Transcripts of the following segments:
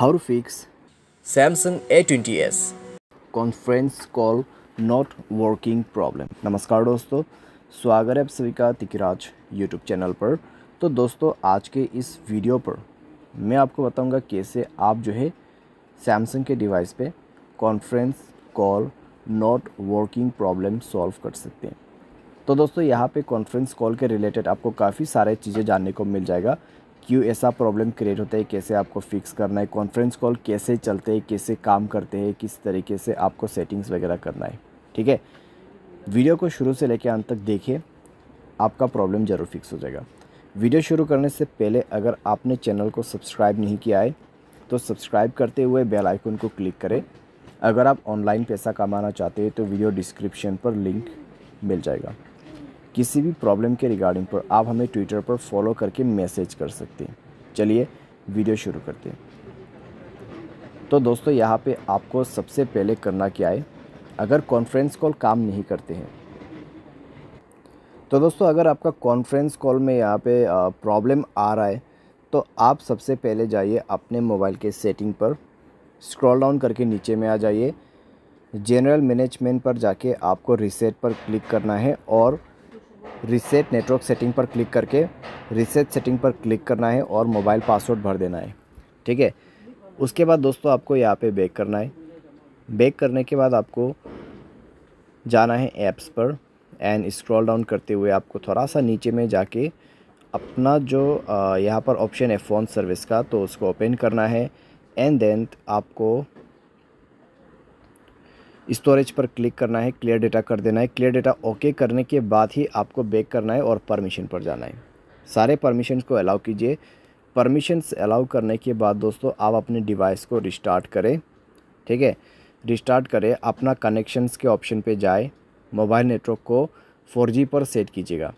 How to fix Samsung A20s conference call not working problem नमस्कार दोस्तों, स्वागत है आप सभी का तिकराज यूट्यूब चैनल पर। तो दोस्तों, आज के इस वीडियो पर मैं आपको बताऊँगा कैसे आप जो है सैमसंग के डिवाइस पे conference call not working problem solve कर सकते हैं। तो दोस्तों, यहाँ पे कॉन्फ्रेंस कॉल के रिलेटेड आपको काफ़ी सारे चीज़ें जानने को मिल जाएगा। क्यों ऐसा प्रॉब्लम क्रिएट होता है? कैसे आपको फिक्स करना है? कॉन्फ्रेंस कॉल कैसे चलते हैं? कैसे काम करते हैं? किस तरीके से आपको सेटिंग्स वगैरह करना है? ठीक है? वीडियो को शुरू से लेकर अंत तक देखिए, आपका प्रॉब्लम ज़रूर फिक्स हो जाएगा। वीडियो शुरू करने से पहले अगर आपने चैनल को सब्सक्राइब नहीं किया है तो सब्सक्राइब करते हुए बेल आइकन को क्लिक करें। अगर आप ऑनलाइन पैसा कमाना चाहते हैं तो वीडियो डिस्क्रिप्शन पर लिंक मिल जाएगा। किसी भी प्रॉब्लम के रिगार्डिंग पर आप हमें ट्विटर पर फॉलो करके मैसेज कर सकते हैं। चलिए वीडियो शुरू करते हैं। तो दोस्तों, यहाँ पे आपको सबसे पहले करना क्या है? अगर कॉन्फ्रेंस कॉल काम नहीं करते हैं तो दोस्तों, अगर आपका कॉन्फ्रेंस कॉल में यहाँ पे प्रॉब्लम आ रहा है तो आप सबसे पहले जाइए अपने मोबाइल के सेटिंग पर स्क्रॉल डाउन करके नीचे में आ जाइए। जनरल मैनेजमेंट पर जाके आपको रिसेट पर क्लिक करना है और रिसेट नेटवर्क सेटिंग पर क्लिक करके रिसेट सेटिंग पर क्लिक करना है और मोबाइल पासवर्ड भर देना है। ठीक है? उसके बाद दोस्तों आपको यहाँ पे बैक करना है। बैक करने के बाद आपको जाना है ऐप्स पर एंड स्क्रॉल डाउन करते हुए आपको थोड़ा सा नीचे में जाके अपना जो यहाँ पर ऑप्शन है फ़ोन सर्विस का तो उसको ओपन करना है। एंड देन आपको स्टोरेज पर क्लिक करना है, क्लियर डेटा कर देना है। क्लियर डेटा ओके करने के बाद ही आपको बैक करना है और परमिशन पर जाना है। सारे परमिशन को अलाउ कीजिए। परमिशंस अलाउ करने के बाद दोस्तों, आप अपने डिवाइस को रिस्टार्ट करें। ठीक है? रिस्टार्ट करें, अपना कनेक्शंस के ऑप्शन पे जाए। मोबाइल नेटवर्क को 4G पर सेट कीजिएगा।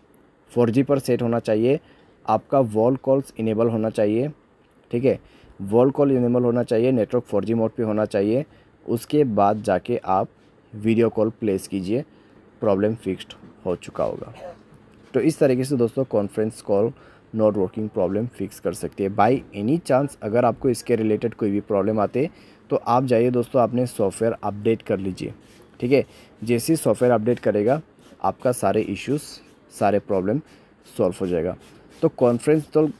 4G पर सेट होना चाहिए। आपका वॉल कॉल्स इनेबल होना चाहिए। ठीक है? वॉल कॉल इनेबल होना चाहिए। नेटवर्क 4G मोड पे होना चाहिए। उसके बाद जाके आप वीडियो कॉल प्लेस कीजिए। प्रॉब्लम फिक्स्ड हो चुका होगा। तो इस तरीके से दोस्तों conference call not working problem fix कर सकती है। बाई एनी चांस अगर आपको इसके रिलेटेड कोई भी प्रॉब्लम आते तो आप जाइए दोस्तों अपने सॉफ्टवेयर अपडेट कर लीजिए। ठीक है? जैसे सॉफ्टवेयर अपडेट करेगा, आपका सारे इश्यूज़ सारे प्रॉब्लम सॉल्व हो जाएगा। तो कॉन्फ्रेंस कॉल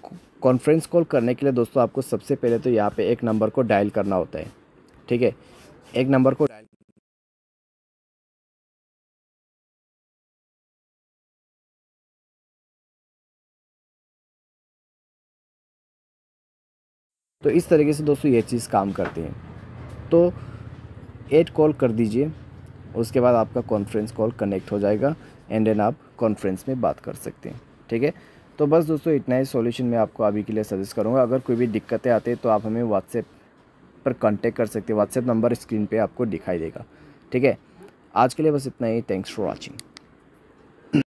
कॉन्फ्रेंस कॉल करने के लिए दोस्तों, आपको सबसे पहले तो यहाँ पे एक नंबर को डायल करना होता है। ठीक है? एक नंबर को डायल तो इस तरीके से दोस्तों ये चीज़ काम करती है। तो एट कॉल कर दीजिए, उसके बाद आपका कॉन्फ्रेंस कॉल कनेक्ट हो जाएगा, एंड देन आप कॉन्फ्रेंस में बात कर सकते हैं, ठीक है? तो बस दोस्तों इतना ही सॉल्यूशन मैं आपको अभी के लिए सजेस्ट करूँगा। अगर कोई भी दिक्कतें आते हैं तो आप हमें व्हाट्सएप पर कांटेक्ट कर सकते हैं। व्हाट्सएप नंबर स्क्रीन पर आपको दिखाई देगा। ठीक है? आज के लिए बस इतना ही। Thanks for watching